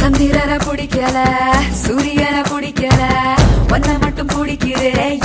சந்திரனை பிடிக்கல சூரியனை பிடிக்கல ஒன்ன மட்டும் பிடிக்கிறேன்